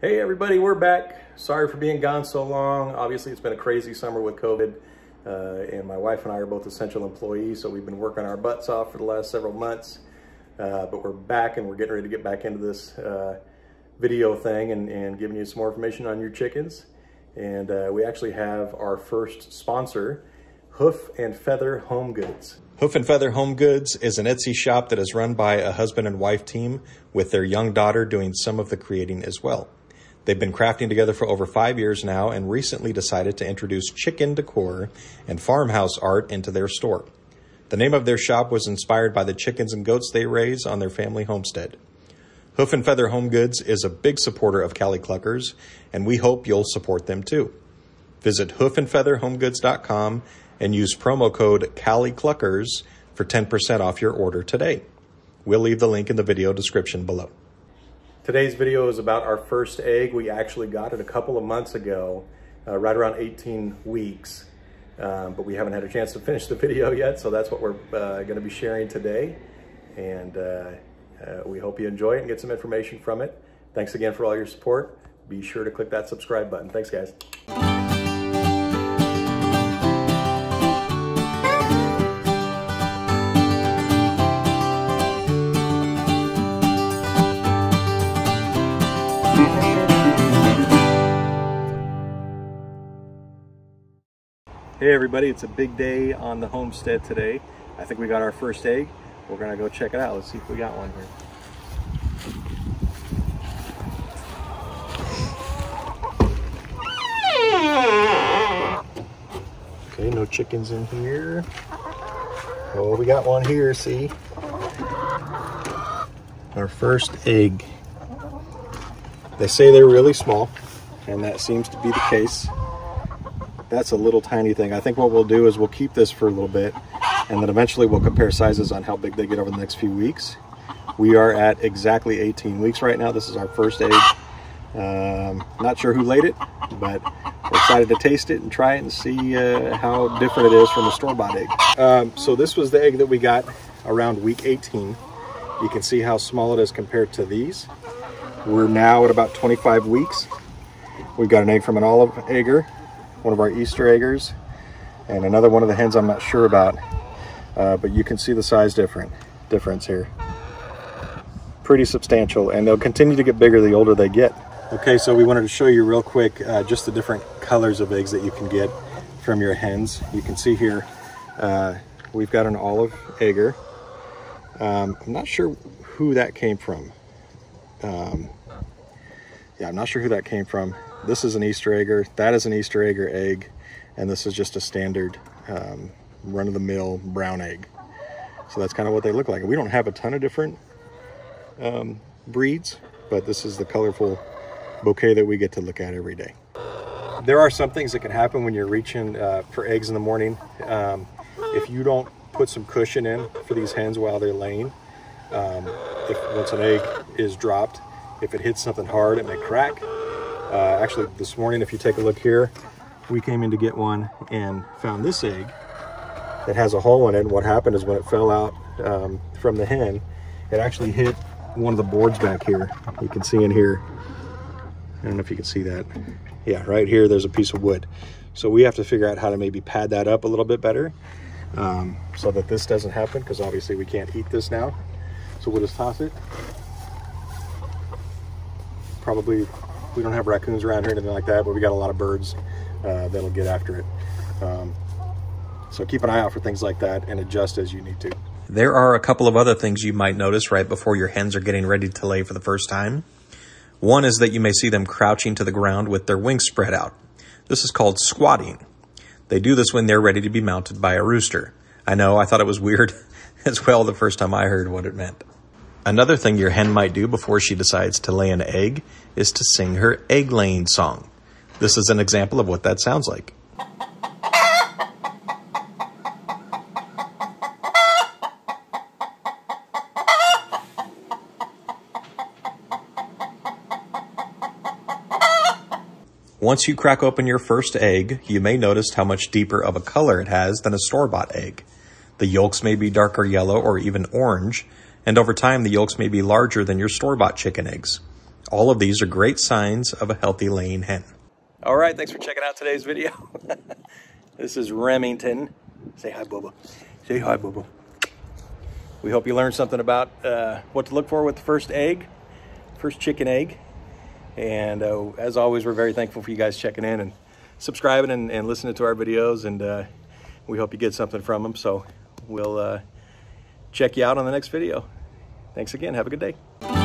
Hey everybody, we're back. Sorry for being gone so long. Obviously it's been a crazy summer with COVID uh, and my wife and I are both essential employees, so we've been working our butts off for the last several months. Uh, but we're back and we're getting ready to get back into this uh, video thing and, and, giving you some more information on your chickens. And uh, we actually have our first sponsor, Hoof and Feather Home Goods. Hoof and Feather Home Goods is an Etsy shop that is run by a husband and wife team with their young daughter doing some of the creating as well. They've been crafting together for over five years now and recently decided to introduce chicken decor and farmhouse art into their store. The name of their shop was inspired by the chickens and goats they raise on their family homestead. Hoof and Feather Home Goods is a big supporter of Cali Cluckers, and we hope you'll support them too. Visit hoofandfeatherhomegoods.com and use promo code Cali Cluckers for 10% off your order today. We'll leave the link in the video description below. Today's video is about our first egg. We actually got it a couple of months ago, uh, right around 18 weeks. Um, but we haven't had a chance to finish the video yet, so that's what we're uh, gonna be sharing today. And uh, uh, we hope you enjoy it and get some information from it. Thanks again for all your support. Be sure to click that subscribe button. Thanks, guys. Hey everybody, it's a big day on the homestead today. I think we got our first egg. We're gonna go check it out. Let's see if we got one here. Okay, no chickens in here. Oh, we got one here, see? Our first egg. They say they're really small, and that seems to be the case that's a little tiny thing. I think what we'll do is we'll keep this for a little bit and then eventually we'll compare sizes on how big they get over the next few weeks. We are at exactly 18 weeks right now. This is our first egg. Um, not sure who laid it, but we're excited to taste it and try it and see uh, how different it is from a store-bought egg. Um, so this was the egg that we got around week 18. You can see how small it is compared to these. We're now at about 25 weeks. We've got an egg from an olive egger one of our Easter eggers, and another one of the hens I'm not sure about, uh, but you can see the size different difference here. Pretty substantial, and they'll continue to get bigger the older they get. Okay, so we wanted to show you real quick uh, just the different colors of eggs that you can get from your hens. You can see here, uh, we've got an olive egger. Um, I'm not sure who that came from. Um, yeah, I'm not sure who that came from. This is an Easter egger, that is an Easter egger egg, and this is just a standard um, run-of-the-mill brown egg. So that's kind of what they look like. We don't have a ton of different um, breeds, but this is the colorful bouquet that we get to look at every day. There are some things that can happen when you're reaching uh, for eggs in the morning. Um, if you don't put some cushion in for these hens while they're laying, um, if once an egg is dropped, if it hits something hard, it may crack. Uh, actually, this morning, if you take a look here, we came in to get one and found this egg that has a hole in it. And what happened is when it fell out um, from the hen, it actually hit one of the boards back here. You can see in here, I don't know if you can see that. Yeah, right here, there's a piece of wood. So we have to figure out how to maybe pad that up a little bit better um, so that this doesn't happen because obviously we can't eat this now. So we'll just toss it. Probably we don't have raccoons around here, or anything like that, but we got a lot of birds uh, that'll get after it. Um, so keep an eye out for things like that and adjust as you need to. There are a couple of other things you might notice right before your hens are getting ready to lay for the first time. One is that you may see them crouching to the ground with their wings spread out. This is called squatting. They do this when they're ready to be mounted by a rooster. I know, I thought it was weird as well the first time I heard what it meant. Another thing your hen might do before she decides to lay an egg is to sing her egg laying song. This is an example of what that sounds like. Once you crack open your first egg, you may notice how much deeper of a color it has than a store-bought egg. The yolks may be darker yellow or even orange, and over time the yolks may be larger than your store-bought chicken eggs. All of these are great signs of a healthy laying hen. All right, thanks for checking out today's video. this is Remington. Say hi, Bubba. Say hi, Bubba. We hope you learned something about uh, what to look for with the first egg, first chicken egg. And uh, as always, we're very thankful for you guys checking in and subscribing and, and listening to our videos. And uh, we hope you get something from them. So we'll uh, check you out on the next video. Thanks again. Have a good day.